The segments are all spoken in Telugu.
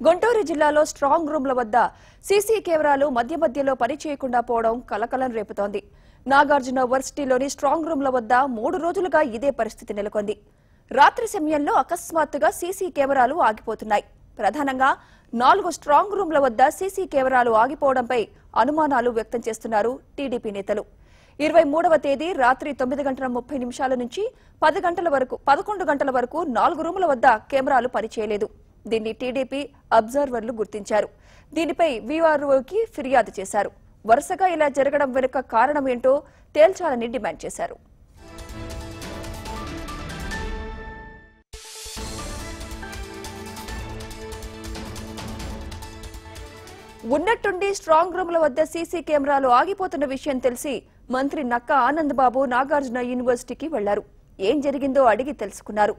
గుంటూరు జిల్లాలో స్ట్రాంగ్ రూమ్ల వద్ద సీసీ కెమెరాలు మధ్య మధ్యలో పనిచేయకుండా పోవడం కలకలం రేపుతోంది. నాగార్జున వర్సిటీలోని స్ట్రాంగ్ రూమ్ల వద్ద మూడు రోజులుగా ఇదే పరిస్థితి నెలకొంది. రాత్రి సమయంలో అకస్మాత్తుగా సీసీ కెమెరాలు ఆగిపోతున్నాయి. ప్రధానంగా నాలుగు స్ట్రాంగ్ రూమ్ల వద్ద సీసీ కెమెరాలు ఆగిపోవడంపై అనుమానాలు వ్యక్తం చేస్తున్నారు టీడీపీ నేతలు. ఇరవై మూడవ తేదీ రాత్రి తొమ్మిది గంటల ముప్పై నిమిషాల నుంచి పది గంటల వరకు పదకొండు గంటల వరకు నాలుగు రూముల వద్ద కెమెరాలు పనిచేయలేదు. దీన్ని టీడీపీ అబ్జర్వర్లు గుర్తించారు. దీనిపై వీఆర్ఓకి ఫిర్యాదు చేశారు. వరుసగా ఇలా జరగడం వెనుక కారణం ఏంటో తేల్చాలని డిమాండ్ చేశారు. ఉన్నట్టుండి స్ట్రాంగ్ రూమ్ల వద్ద సీసీ కెమెరాలు ఆగిపోతున్న విషయం తెలిసి మంత్రి నక్క ఆనంద్ బాబు నాగార్జున యూనివర్సిటీకి వెళ్ళారు. ఏం జరిగిందో అడిగి తెలుసుకున్నారు.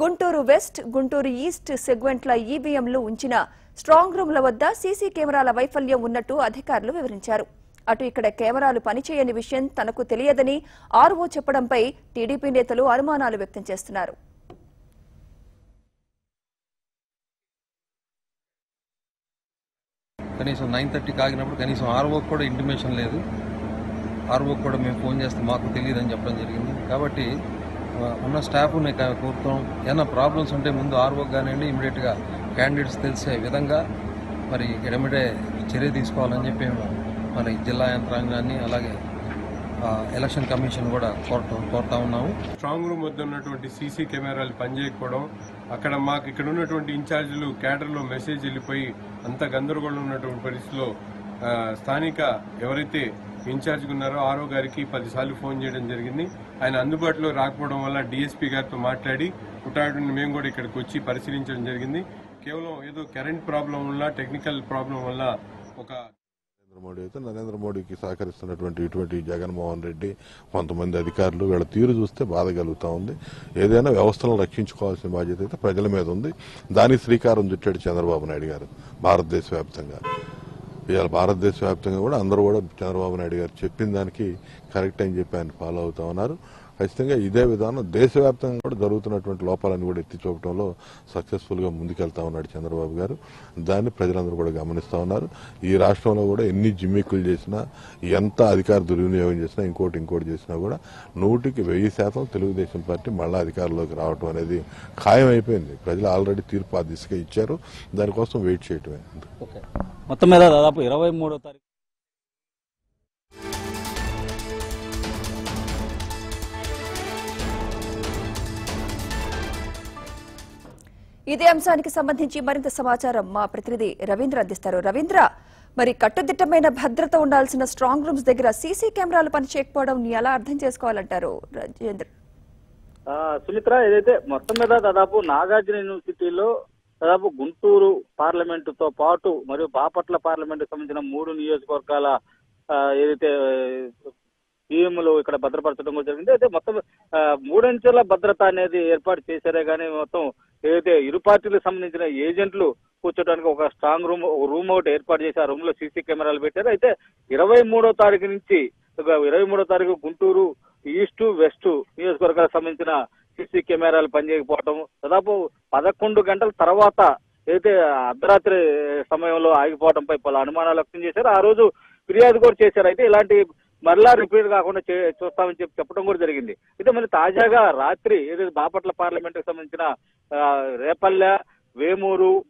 గుంటూరు వెస్ట్ గుంటూరు ఈస్ట్ సెగ్మెంట్ల ఈవీఎంలు ఉంచిన స్ట్రాంగ్ రూమ్ల వద్ద సీసీ కెమెరాల వైఫల్యం ఉన్నట్టు అధికారులు వివరించారు. అటు ఇక్కడ కెమెరాలు పనిచేయని విషయం తనకు తెలియదని ఆర్వో చెప్పడంపై టీడీపీ నేతలు అనుమానాలు వ్యక్తం చేస్తున్నారు. కనీసం నైన్ థర్టీకి ఆగినప్పుడు కనీసం ఆర్ఓకి కూడా ఇంటిమేషన్ లేదు. ఆర్ఓకి కూడా మేము ఫోన్ చేస్తే మాకు తెలియదు అని చెప్పడం జరిగింది. కాబట్టి ఉన్న స్టాఫ్ని కోరుతాం. ఏమైనా ప్రాబ్లమ్స్ ఉంటే ముందు ఆర్ఓకి కానివ్వండి ఇమీడియట్గా క్యాండిడేట్స్ తెలిసే విధంగా మరి ఎడమిడే చర్య తీసుకోవాలని చెప్పి మేము మరి జిల్లా యంత్రాంగాన్ని అలాగే ఎలక్షన్ కమిషన్ కూడా కోరటం కోరుతా ఉన్నాము. స్ట్రాంగ్ రూమ్ వద్ద ఉన్నటువంటి సీసీ కెమెరాలు పనిచేయకపోవడం అక్కడ మాకు ఇక్కడ ఉన్నటువంటి ఇన్ఛార్జీలు క్యాడర్లో మెసేజ్ వెళ్ళిపోయి అంత గందరగోళం ఉన్నటువంటి పరిస్థితిలో స్థానిక ఎవరైతే ఇన్ఛార్జ్గా ఉన్నారో ఆరో గారికి పదిసార్లు ఫోన్ చేయడం జరిగింది. ఆయన అందుబాటులో రాకపోవడం వల్ల డిఎస్పీ గారితో మాట్లాడి కుటాడుని మేము కూడా ఇక్కడికి వచ్చి పరిశీలించడం జరిగింది. కేవలం ఏదో కరెంట్ ప్రాబ్లం వల్ల టెక్నికల్ ప్రాబ్లం వల్ల ఒక నరేంద్ర మోడీ అయితే నరేంద్ర మోడీకి సహకరిస్తున్నటువంటి ఇటువంటి జగన్మోహన్ రెడ్డి కొంతమంది అధికారులు వీళ్ళ తీరు చూస్తే బాధ కలుగుతూ ఉంది. ఏదైనా వ్యవస్థలను రక్షించుకోవాల్సిన బాధ్యత అయితే ప్రజల మీద ఉంది. దానికి శ్రీకారం చుట్టాడు చంద్రబాబు నాయుడు గారు భారతదేశ వ్యాప్తంగా. ఇవాళ భారతదేశ వ్యాప్తంగా కూడా అందరూ కూడా చంద్రబాబు నాయుడు గారు చెప్పిన దానికి కరెక్ట్ అని చెప్పి ఆయన ఫాలో అవుతా ఉన్నారు. ఖచ్చితంగా ఇదే విధానం దేశవ్యాప్తంగా కూడా జరుగుతున్నటువంటి లోపాలను కూడా ఎత్తి చూపడంలో సక్సెస్ఫుల్గా ముందుకెళ్తా ఉన్నాడు చంద్రబాబు గారు. దాన్ని ప్రజలందరూ కూడా గమనిస్తా ఉన్నారు. ఈ రాష్ట్రంలో కూడా ఎన్ని జిమ్మిక్కులు చేసినా ఎంత అధికార దుర్వినియోగం చేసినా ఇంకోటి ఇంకోటి చేసినా కూడా నూటికి వెయ్యి శాతం తెలుగుదేశం పార్టీ మళ్ళా అధికారంలోకి రావడం అనేది ఖాయం అయిపోయింది ప్రజలు ఆల్రెడీ తీర్పు ఆ దిశగా ఇచ్చారు. దానికోసం వెయిట్ చేయటమే. మొత్తం మీద దాదాపు ఇరవై మూడో తారీఖు. ఇదే అంశానికి సంబంధించి మరింత సమాచారం మా ప్రతినిధి రవీంద్ర అందిస్తారు. రవీంద్ర మరి కట్టుదిట్టమైన భద్రత ఉండాల్సిన స్ట్రాంగ్ రూమ్స్ దగ్గర సీసీ కెమెరాలు పనిచేయకపోవడం ఎలా అర్థం చేసుకోవాలంటారు? రాజేంద్ర. ఆ, సుమిత్ర ఏదైతే మొత్తం మీద దాదాపు నాగార్జున యూనివర్సిటీలో దాదాపు గుంటూరు పార్లమెంటుతో పాటు మరియు బాపట్ల పార్లమెంట్ సంబంధించిన మూడు నియోజకవర్గాల ఏదైతే సీఎంలు ఇక్కడ భద్రపరచడం కూడా జరిగింది. అయితే మొత్తం మూడంచెల భద్రత అనేది ఏర్పాటు చేశారే కానీ మొత్తం ఏదైతే ఇరు పార్టీలకు సంబంధించిన ఏజెంట్లు కూర్చోడానికి ఒక స్ట్రాంగ్ రూమ్ ఒక రూమ్ ఒకటి ఏర్పాటు చేసి ఆ రూమ్లో సీసీ కెమెరాలు పెట్టారు. అయితే ఇరవై మూడో తారీఖు నుంచి ఇరవై మూడో తారీఖు గుంటూరు ఈస్ట్ వెస్ట్ నియోజకవర్గాలకు సంబంధించిన సీసీ కెమెరాలు పనిచేయకపోవటం దాదాపు పదకొండు గంటల తర్వాత ఏదైతే అర్ధరాత్రి సమయంలో ఆగిపోవడంపై పలు అనుమానాలు వ్యక్తం చేశారు ఆ రోజు ఫిర్యాదు కూడా చేశారు. అయితే ఇలాంటి మరలా రిపీట్ కాకుండా చే- చూస్తామని చెప్పి చెప్పడం కూడా జరిగింది. అయితే మరి తాజాగా రాత్రి ఏదైతే బాపట్ల పార్లమెంట్కి సంబంధించిన రేపల్లె వేమూరు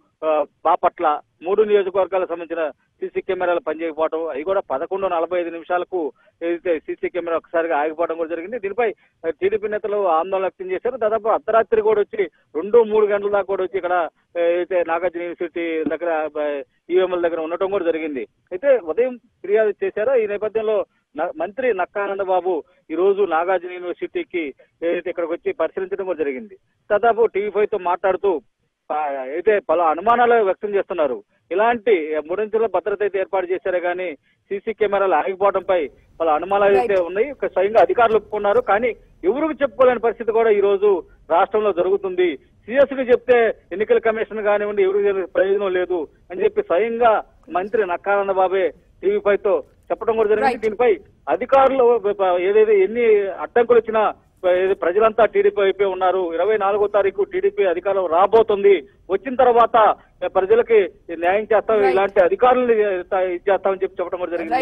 బాపట్ల మూడు నియోజకవర్గాలకు సంబంధించిన సీసీ కెమెరాలు పనిచేయకపోవడం అవి కూడా పదకొండు నలభై ఐదు నిమిషాలకు ఏదైతే సీసీ కెమెరా ఒకసారిగా ఆగిపోవడం కూడా జరిగింది. దీనిపై టీడీపీ నేతలు ఆందోళన వ్యక్తం చేశారు. దాదాపు అర్ధరాత్రి కూడా వచ్చి రెండు మూడు గంటల దాకా కూడా వచ్చి ఇక్కడ ఏదైతే నాగార్జున యూనివర్సిటీ దగ్గర ఈఎంఎల్ దగ్గర ఉండటం కూడా జరిగింది. అయితే ఉదయం ఫిర్యాదు చేశారో. ఈ నేపథ్యంలో న- మంత్రి నక్కానంద బాబు ఈ రోజు నాగార్జున యూనివర్సిటీకి ఏదైతే ఇక్కడికి వచ్చి పరిశీలించడం కూడా జరిగింది. దాదాపు టీవీ ఫైవ్తో మాట్లాడుతూ అయితే పలు అనుమానాలు వ్యక్తం చేస్తున్నారు. ఇలాంటి మూడంచెల భద్రత అయితే ఏర్పాటు చేశారే కానీ సీసీ కెమెరాలు ఆగిపోవడంపై పలు అనుమానాలు అయితే ఉన్నాయి. ఒక స్వయంగా అధికారులు ఒప్పుకున్నారు. కానీ ఎవరికి చెప్పుకోలేని పరిస్థితి కూడా ఈ రోజు రాష్ట్రంలో జరుగుతుంది. సీఎస్కి చెప్తే ఎన్నికల కమిషన్ కానివ్వండి ఎవరికి ప్రయోజనం లేదు అని చెప్పి స్వయంగా మంత్రి నక్కానంద బాబే టీవీ ఫైవ్తో చెప్పడం కూడా జరిగింది. దీనిపై అధికారులు ఏదైతే ఎన్ని అడ్డంకులు వచ్చినా ప్రజలంతా టీడీపీ వైపే ఉన్నారు. ఇరవై నాలుగో తారీఖు టీడీపీ అధికారం రాబోతుంది. వచ్చిన తర్వాత ప్రజలకి న్యాయం చేస్తాం. ఇలాంటి అధికారులు ఇచ్చేస్తామని చెప్పి చెప్పడం జరిగింది.